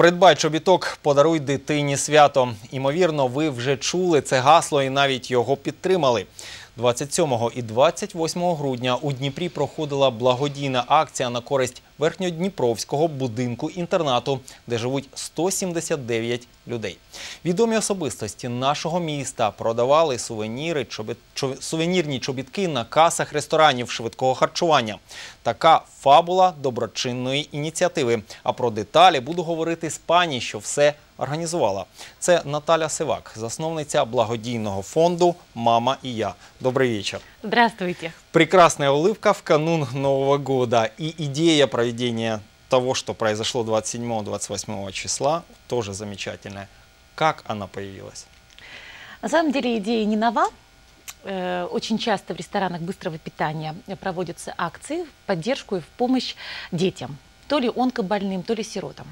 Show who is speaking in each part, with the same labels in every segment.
Speaker 1: Придбай чобіток, подаруй дитині свято. Імовірно, ви вже чули це гасло і навіть його підтримали. 27 і 28 грудня у Дніпрі проходила благодійна акція на користь верхньодніпровського будинку інтернату, де живуть 179 людей. Відомі особистості нашого міста продавали сувеніри, чобіт, чо- сувенірні чобітки на касах ресторанів швидкого харчування. Така фабула доброчинної ініціативи. А про деталі буду говорити з пані, що все організувала. Це Наталя Сивак, засновниця благодійного фонду Мама і я. Добрый вечер.
Speaker 2: Здравствуйте.
Speaker 1: Прекрасная улыбка в канун Нового года и идея проведения того, что произошло 27-28 числа, тоже замечательная. Как она появилась?
Speaker 2: На самом деле идея не нова. Э, Очень часто в ресторанах быстрого питания проводятся акции в поддержку и в помощь детям, то ли онкобольным, то ли сиротам.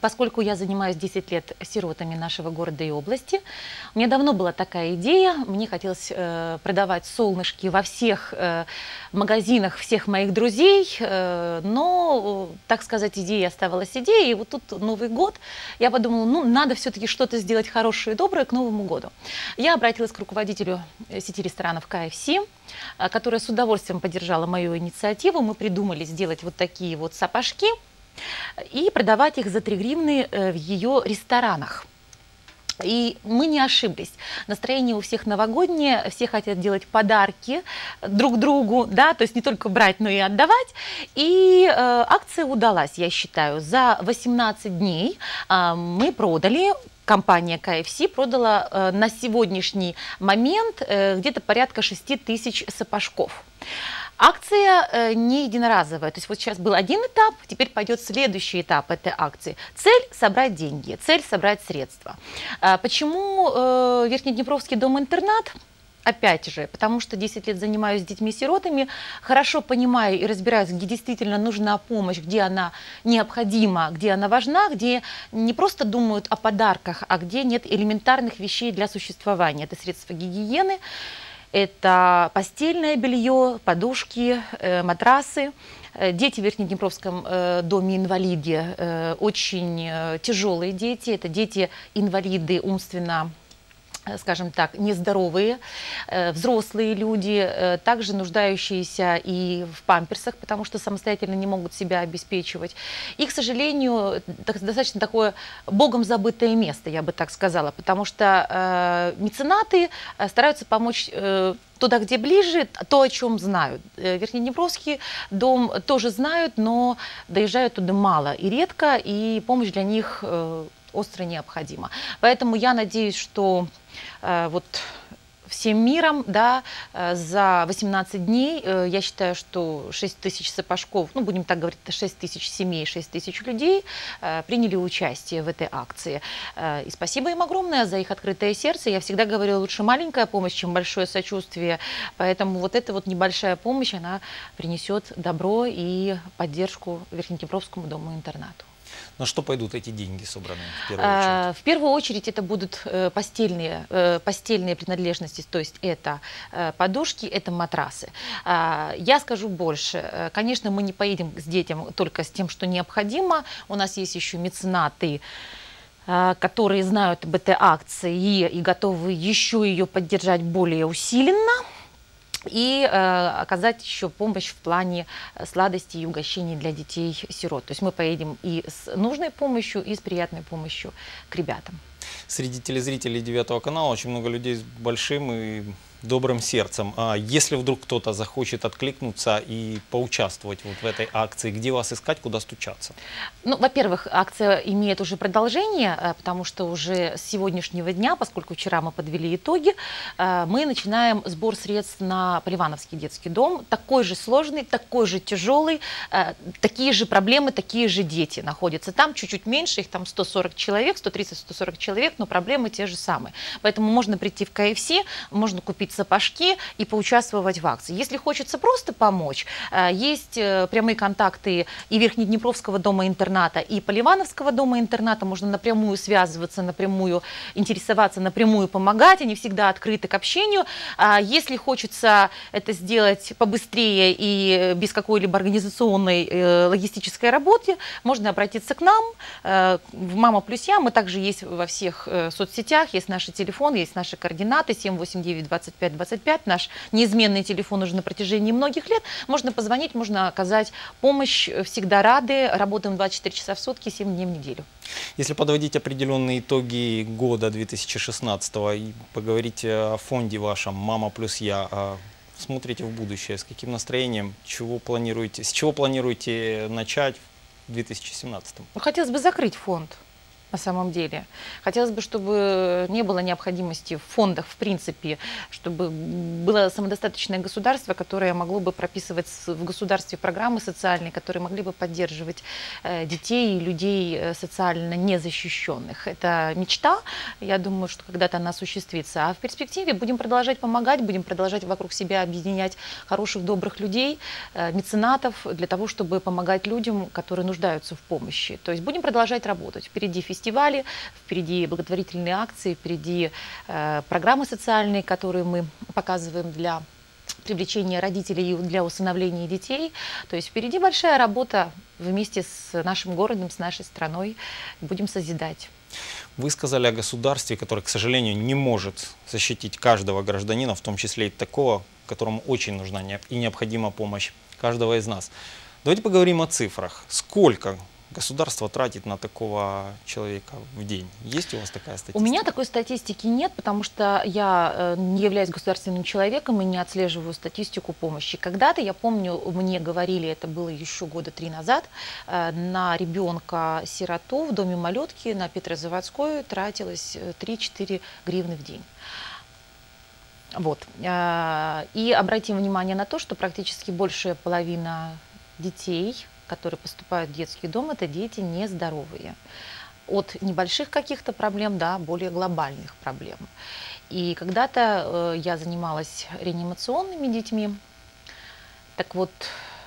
Speaker 2: Поскольку я занимаюсь 10 лет сиротами нашего города и области, у меня давно была такая идея. Мне хотелось э, продавать солнышки во всех э, магазинах всех моих друзей, э, но, э, так сказать, идея оставалась идеей. И вот тут Новый год, я подумала, ну, надо все-таки что-то сделать хорошее и доброе к Новому году. Я обратилась к руководителю э, сети ресторанов КФС, э, которая с удовольствием поддержала мою инициативу. Мы придумали сделать вот такие вот сапожки и продавать их за 3 гривны э, в ее ресторанах. И мы не ошиблись. Настроение у всех новогоднее, все хотят делать подарки друг другу, да, то есть не только брать, но и отдавать. И э, акция удалась, я считаю. За 18 дней а, мы продали Компания KFC продала э, на сегодняшний момент э, где-то порядка 6 тысяч сапожков. Акция э, не единоразовая. То есть вот сейчас был один этап, теперь пойдет следующий этап этой акции. Цель – собрать деньги, цель – собрать средства. А Почему э, Верхнеднепровский дом-интернат? Опять же, потому что 10 лет занимаюсь детьми-сиротами, хорошо понимаю и разбираюсь, где действительно нужна помощь, где она необходима, где она важна, где не просто думают о подарках, а где нет элементарных вещей для существования. Это средства гигиены, это постельное белье, подушки, э, матрасы. Э, Дети в Верхнеднепровском э, доме инвалиде э, очень тяжелые дети. Это дети-инвалиды умственно скажем так, нездоровые, э, взрослые люди, э, также нуждающиеся и в памперсах, потому что самостоятельно не могут себя обеспечивать. И, к сожалению, достаточно такое богом забытое место, я бы так сказала, потому что э, меценаты э, стараются помочь э, туда, где ближе, то, о чем знают. Э, Верхнеднепровский дом тоже знают, но доезжают туда мало и редко, и помощь для них э, остро необходима. Поэтому я надеюсь, что э, вот всем миром, да, э, за 18 дней, э, я считаю, что 6 тысяч сапожков, ну, будем так говорить, это 6 тысяч семей, 6 тысяч людей э, приняли участие в этой акции. И спасибо им огромное за их открытое сердце. Я всегда говорила, лучше маленькая помощь, чем большое сочувствие. Поэтому вот эта вот небольшая помощь, она принесет добро и поддержку Верхнеднепровскому дому-интернату.
Speaker 1: На что пойдут эти деньги, собранные в первую очередь?
Speaker 2: А, В первую очередь это будут э, постельные, э, постельные принадлежности, то есть это э, подушки, это матрасы. А, Я скажу больше. Конечно, мы не поедем с детям только с тем, что необходимо. У нас есть еще меценаты, а, которые знают об этой акции и готовы еще ее поддержать более усиленно и э, оказать еще помощь в плане э, сладостей и угощений для детей-сирот. То есть мы поедем и с нужной помощью, и с приятной помощью к ребятам.
Speaker 1: Среди телезрителей девятого канала очень много людей с большим и добрым сердцем. А если вдруг кто-то захочет откликнуться и поучаствовать вот в этой акции, где вас искать, куда стучаться?
Speaker 2: Ну, во-первых, акция имеет уже продолжение, э, потому что уже с сегодняшнего дня, поскольку вчера мы подвели итоги, э, мы начинаем сбор средств на Поливановский детский дом. Такой же сложный, такой же тяжелый, э, такие же проблемы, такие же дети находятся там, чуть-чуть меньше, их там 140 человек, 130-140 человек, но проблемы те же самые. Поэтому можно прийти в КФС, можно купить купить сапожки и поучаствовать в акции. Если хочется просто помочь, э, есть э, прямые контакты и Верхнеднепровского дома-интерната, и Поливановского дома-интерната. Можно напрямую связываться, напрямую интересоваться, напрямую помогать. Они всегда открыты к общению. А если хочется это сделать побыстрее и без какой-либо организационной э, логистической работы, можно обратиться к нам в «Мама плюс я». Мы также есть во всех соцсетях, есть наши телефоны, есть наши координаты 789 25 25. Наш неизменный телефон уже на протяжении многих лет. Можно позвонить, можно оказать помощь. Всегда рады. Работаем 24 часа в сутки, 7 дней в неделю.
Speaker 1: Если подводить определенные итоги года 2016 и поговорить о фонде вашем «Мама плюс я», а смотрите в будущее, с каким настроением, чего планируете, с чего планируете начать в 2017?
Speaker 2: Ну, Хотелось бы закрыть фонд на самом деле. Хотелось бы, чтобы не было необходимости в фондах, в принципе, чтобы было самодостаточное государство, которое могло бы прописывать в государстве программы социальные, которые могли бы поддерживать э, детей и людей э, социально незащищенных. Это мечта, я думаю, что когда-то она осуществится. А в перспективе будем продолжать помогать, будем продолжать вокруг себя объединять хороших, добрых людей, э, меценатов, для того, чтобы помогать людям, которые нуждаются в помощи. То есть будем продолжать работать. Впереди фестивали, впереди благотворительные акции, впереди э, программы социальные, которые мы показываем для привлечения родителей для усыновления детей. То есть впереди большая работа вместе с нашим городом, с нашей страной. Будем созидать.
Speaker 1: Вы сказали о государстве, которое, к сожалению, не может защитить каждого гражданина, в том числе и такого, которому очень нужна и необходима помощь каждого из нас. Давайте поговорим о цифрах. Сколько государство тратит на такого человека в день? Есть у вас такая статистика?
Speaker 2: У меня такой статистики нет, потому что я э, не являюсь государственным человеком и не отслеживаю статистику помощи. Когда-то, я помню, мне говорили, это было еще года три назад, э, на ребенка-сироту в доме малютки на Петрозаводской тратилось э, 3-4 гривны в день. Вот. И обратим внимание на то, что практически большая половина детей, которые поступают в детский дом, это дети нездоровые. От небольших каких-то проблем до более глобальных проблем. И когда-то э, я занималась реанимационными детьми. Так вот,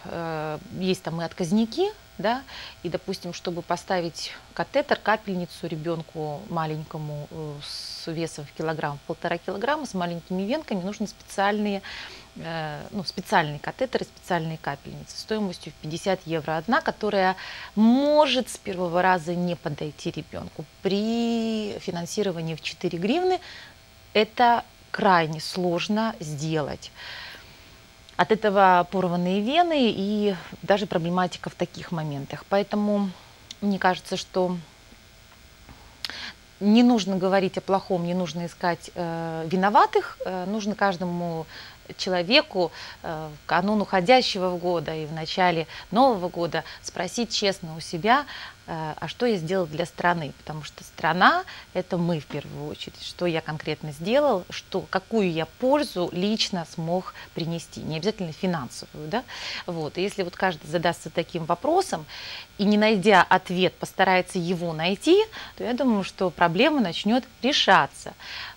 Speaker 2: э, есть там и отказники, да, и, допустим, чтобы поставить катетер, капельницу ребенку маленькому э, с весом в килограмм, полтора килограмма, с маленькими венками, нужны специальные, ну, специальные катетеры, специальные капельницы стоимостью в 50 евро одна, которая может с первого раза не подойти ребенку. При финансировании в 4 гривны это крайне сложно сделать. От этого порванные вены и даже проблематика в таких моментах. Поэтому мне кажется, что не нужно говорить о плохом, не нужно искать э, виноватых, э, нужно каждому человеку э, канун уходящего года и в начале Нового года спросить честно у себя, а что я сделал для страны, потому что страна – это мы в первую очередь, что я конкретно сделал, что, какую я пользу лично смог принести, не обязательно финансовую. Да? Вот. И если вот каждый задастся таким вопросом и, не найдя ответ, постарается его найти, то я думаю, что проблема начнет решаться.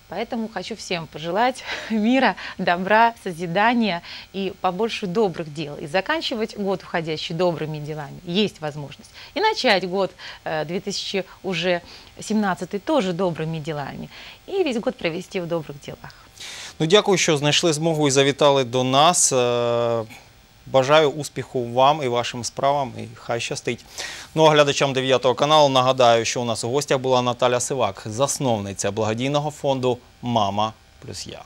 Speaker 2: Поэтому хочу всем пожелать мира, добра, созидания и побольше добрых дел. И заканчивать год входящий добрыми делами. Есть возможность. И начать год э, 2017 тоже добрими делами. И весь год провести в добрых делах.
Speaker 1: Ну, дякую, що знайшли змогу і завітали до нас. Бажаю успіху вам і вашим справам, і хай щастить. Ну а глядачам 9 каналу нагадаю, що у нас у гостях була Наталя Сивак, засновниця благодійного фонду Мама плюс я.